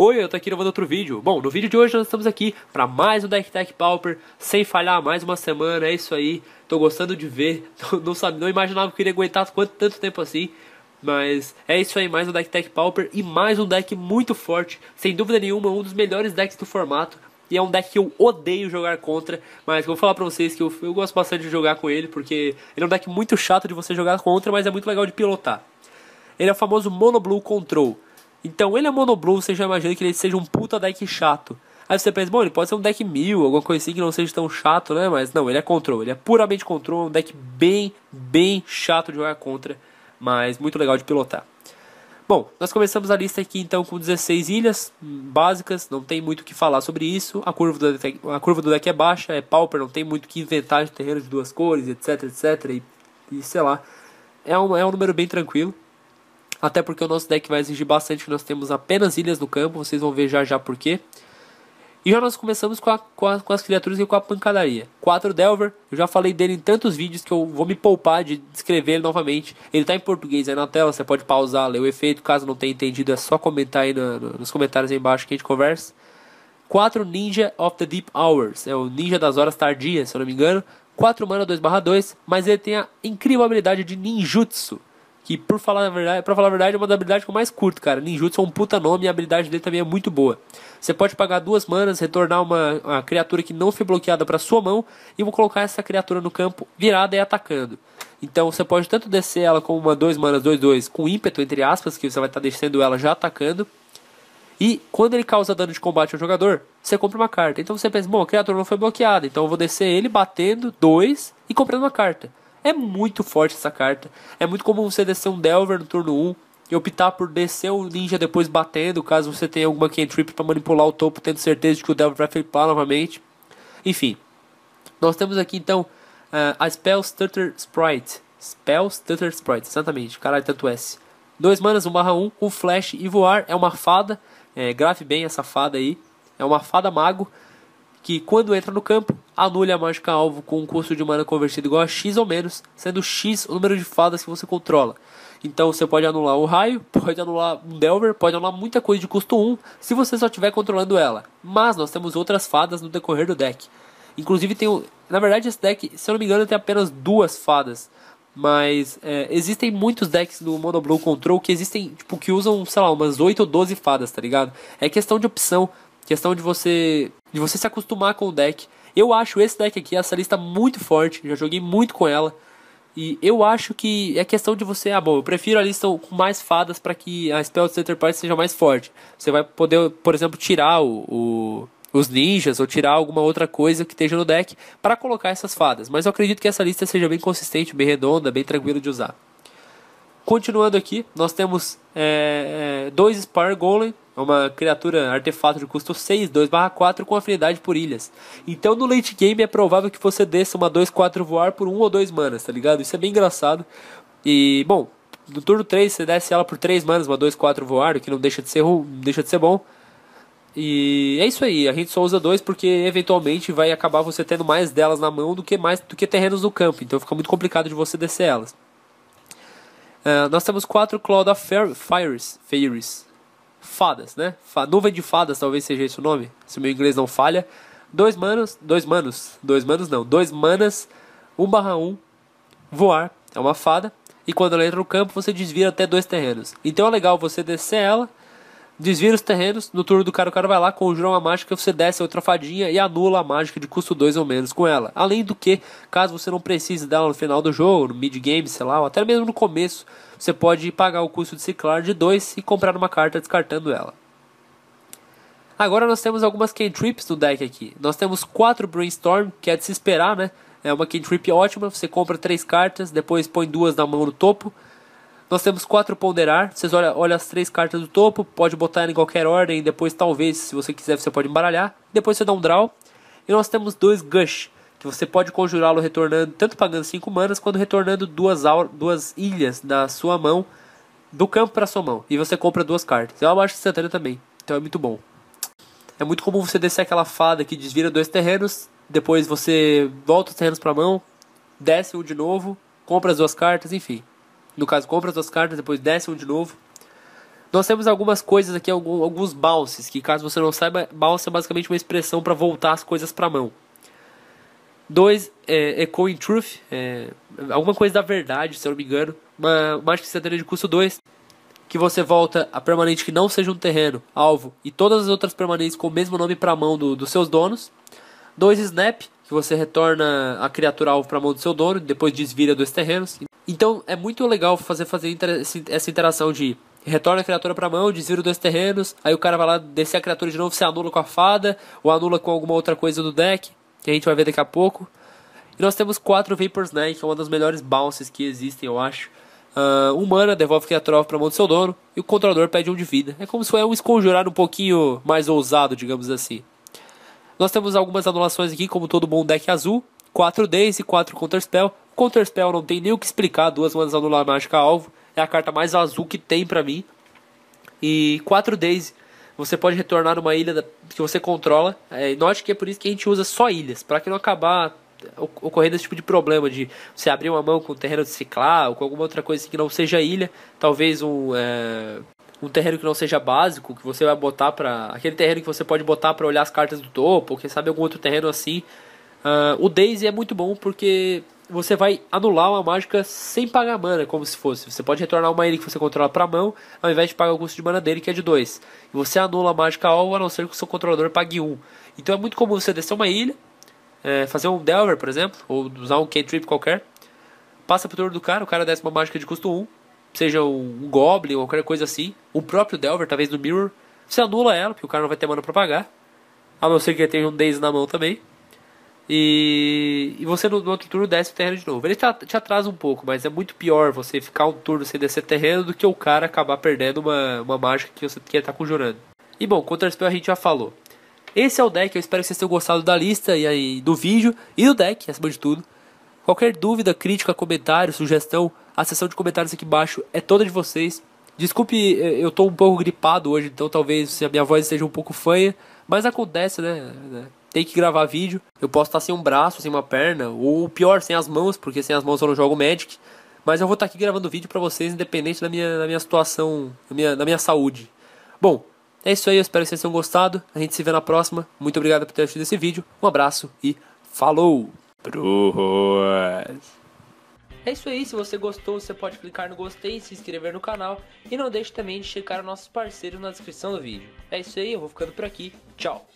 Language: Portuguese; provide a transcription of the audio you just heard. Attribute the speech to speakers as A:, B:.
A: Oi, eu tô aqui gravando outro vídeo. Bom, no vídeo de hoje nós estamos aqui para mais um Deck Tech Pauper, sem falhar mais uma semana, é isso aí. Tô gostando de ver, não, sabe, não imaginava que iria aguentar quanto, tanto tempo assim. Mas é isso aí, mais um deck Tech Pauper e mais um deck muito forte, sem dúvida nenhuma, um dos melhores decks do formato. E é um deck que eu odeio jogar contra, mas eu vou falar pra vocês que eu, eu gosto bastante de jogar com ele, porque ele é um deck muito chato de você jogar contra, mas é muito legal de pilotar. Ele é o famoso Mono Blue Control. Então ele é mono blue, você já imagina que ele seja um puta deck chato. Aí você pensa, bom, ele pode ser um deck mil, alguma coisa assim que não seja tão chato, né? Mas não, ele é control, ele é puramente control, um deck bem, bem chato de jogar contra, mas muito legal de pilotar. Bom, nós começamos a lista aqui então com 16 ilhas básicas, não tem muito o que falar sobre isso. A curva do deck, a curva do deck é baixa, é pauper, não tem muito o que inventar de terreno de duas cores, etc, etc. E, e sei lá, é um, é um número bem tranquilo. Até porque o nosso deck vai exigir bastante nós temos apenas ilhas no campo, vocês vão ver já já por quê. E já nós começamos com, a, com, a, com, as criaturas e com a pancadaria. 4 Delver, eu já falei dele em tantos vídeos que eu vou me poupar de descrever ele novamente. Ele está em português aí na tela, você pode pausar, ler o efeito. Caso não tenha entendido, é só comentar aí no, no, nos comentários aí embaixo que a gente conversa. 4 Ninja of the Deep Hours, é o Ninja das Horas Tardias, se eu não me engano. 4 mana 2/2, mas ele tem a incrível habilidade de ninjutsu que por falar a verdade, para falar a verdade, é uma das habilidades que eu mais curto, cara. Ninjutsu é um puta nome e a habilidade dele também é muito boa. Você pode pagar duas manas, retornar uma, uma criatura que não foi bloqueada para sua mão e vou colocar essa criatura no campo virada e atacando. Então você pode tanto descer ela com uma 2 manas 2 2 com ímpeto entre aspas, que você vai estar tá descendo ela já atacando. E quando ele causa dano de combate ao jogador, você compra uma carta. Então você pensa, bom, a criatura não foi bloqueada, então eu vou descer ele batendo 2 e comprando uma carta. É muito forte essa carta. É muito comum você descer um Delver no turno 1 e optar por descer o ninja depois batendo, caso você tenha alguma cantrip para manipular o topo, tendo certeza de que o Delver vai flipar novamente. Enfim, nós temos aqui então uh, a Spell Stutter Sprite. Spell Stutter Sprite, exatamente, caralho, tanto S. 2 manas, 1 barra 1, com flash e voar. É uma fada, é, grave bem essa fada aí. É uma fada mago que quando entra no campo, anule a mágica alvo com um custo de mana convertido igual a X ou menos, sendo X o número de fadas que você controla. Então você pode anular o raio, pode anular um Delver, pode anular muita coisa de custo 1, se você só estiver controlando ela. Mas nós temos outras fadas no decorrer do deck. Inclusive tem, na verdade esse deck, se eu não me engano, tem apenas duas fadas. Mas é, existem muitos decks no Mono Blue Control que existem, tipo, que usam, sei lá, umas 8 ou 12 fadas, tá ligado? É questão de opção. Questão de você de você se acostumar com o deck. Eu acho esse deck aqui, essa lista muito forte, já joguei muito com ela. E eu acho que é questão de você, ah bom, eu prefiro a lista com mais fadas para que a Spell Center Party seja mais forte. Você vai poder, por exemplo, tirar o, o, os ninjas ou tirar alguma outra coisa que esteja no deck para colocar essas fadas. Mas eu acredito que essa lista seja bem consistente, bem redonda, bem tranquila de usar. Continuando aqui, nós temos é, é, dois Spire Golem, é uma criatura artefato de custo 6, 2/4 com afinidade por ilhas. Então no late game é provável que você desça uma 2/4 voar por 1 ou 2 manas, tá ligado? Isso é bem engraçado. E, bom, no turno 3 você desce ela por 3 manas, uma 2/4 voar, o que não deixa de ser deixa de ser bom. E é isso aí, a gente só usa dois porque eventualmente vai acabar você tendo mais delas na mão do que mais do que terrenos no campo, então fica muito complicado de você descer elas. Uh, nós temos quatro Cloud of Fires, Fairies, fadas, né? nuvem de fadas, talvez seja esse o nome, se o meu inglês não falha. Dois manos, dois manos, dois manos não, dois manas, 1 barra 1, voar, é uma fada, e quando ela entra no campo você desvira até dois terrenos. Então é legal você descer ela, desvira os terrenos, no turno do cara o cara vai lá, conjura uma mágica, você desce outra fadinha e anula a mágica de custo 2 ou menos com ela. Além do que, caso você não precise dela no final do jogo, no mid game, sei lá, ou até mesmo no começo, você pode pagar o custo de ciclar de 2 e comprar uma carta descartando ela. Agora nós temos algumas cantrips no deck aqui. Nós temos 4 Brainstorm, que é de se esperar, né? É uma cantrip ótima, você compra 3 cartas, depois põe duas na mão no topo. Nós temos 4 Ponderar, vocês olham olha as 3 cartas do topo, pode botar em qualquer ordem, depois talvez, se você quiser, você pode embaralhar. Depois você dá um draw. E nós temos 2 Gush, que você pode conjurá-lo retornando, tanto pagando 5 manas, quanto retornando duas, duas ilhas da sua mão, do campo para sua mão. E você compra duas cartas. É uma marcha instantânea também, então é muito bom. É muito comum você descer aquela fada que desvira dois terrenos, depois você volta os terrenos para a mão, desce um de novo, compra as duas cartas, enfim. No caso, compra as duas cartas, depois desce um de novo. Nós temos algumas coisas aqui, alguns bounces, que caso você não saiba, bounce é basicamente uma expressão para voltar as coisas para a mão. Dois, é, Echoing Truth, é, alguma coisa da verdade, se eu não me engano. Uma mágica instantânea de custo 2, que você volta a permanente que não seja um terreno, alvo, e todas as outras permanentes com o mesmo nome para a mão do, dos seus donos. Dois, Snap, que você retorna a criatura alvo para a mão do seu dono, depois desvira dois terrenos. Então é muito legal fazer, fazer essa interação de retorna a criatura para mão, desvira dois terrenos, aí o cara vai lá descer a criatura de novo, você anula com a fada, ou anula com alguma outra coisa do deck que a gente vai ver daqui a pouco. E nós temos quatro Vapors Snake, que é uma das melhores bounces que existem, eu acho. Uh, um mana devolve criatura para mão do seu dono e o controlador pede um de vida. É como se fosse um esconjurar um pouquinho mais ousado, digamos assim. Nós temos algumas anulações aqui, como todo bom deck azul. 4 Days e 4 Counterspell. Counterspell não tem nem o que explicar, duas manas anular mágica alvo. É a carta mais azul que tem pra mim. E 4 Days você pode retornar uma ilha que você controla. É, note que é por isso que a gente usa só ilhas, para que não acabar ocorrendo esse tipo de problema de você abrir uma mão com terreno de ciclar ou com alguma outra coisa que não seja ilha, talvez um é, um terreno que não seja básico, que você vai botar para aquele terreno que você pode botar para olhar as cartas do topo, ou quem sabe algum outro terreno assim. Uh, o Daisy é muito bom porque você vai anular uma mágica sem pagar mana, como se fosse. Você pode retornar uma ilha que você controla para mão, ao invés de pagar o custo de mana dele, que é de 2. E você anula a mágica alvo, a não ser que o seu controlador pague 1. Um. Então é muito comum você descer uma ilha, é, fazer um Delver, por exemplo, ou usar um Cantrip qualquer, passa pro turno do cara, o cara desce uma mágica de custo 1, um, seja um Goblin ou qualquer coisa assim, o próprio Delver, talvez no Mirror, você anula ela, porque o cara não vai ter mana para pagar, a não ser que ele tenha um Daze na mão também. E, e você no, no, outro turno desce o terreno de novo. Ele te, te, atrasa um pouco, mas é muito pior você ficar um turno sem descer terreno do que o cara acabar perdendo uma, uma mágica que você quer estar tá conjurando. E bom, Counter Spell a gente já falou. Esse é o deck, eu espero que vocês tenham gostado da lista e aí do vídeo e do deck, acima de tudo. Qualquer dúvida, crítica, comentário, sugestão, a seção de comentários aqui embaixo é toda de vocês. Desculpe, eu tô um pouco gripado hoje, então talvez a minha voz esteja um pouco fanha, mas acontece, né? Tem que gravar vídeo. Eu posso estar sem um braço, sem uma perna, ou pior, sem as mãos, porque sem as mãos eu não jogo Magic. Mas eu vou estar aqui gravando vídeo para vocês, independente da minha, da minha situação, da minha, da minha saúde. Bom, é isso aí, eu espero que vocês tenham gostado. A gente se vê na próxima. Muito obrigado por ter assistido esse vídeo. Um abraço e falou! É isso aí, se você gostou, você pode clicar no gostei e se inscrever no canal. E não deixe também de checar nossos parceiros na descrição do vídeo. É isso aí, eu vou ficando por aqui. Tchau!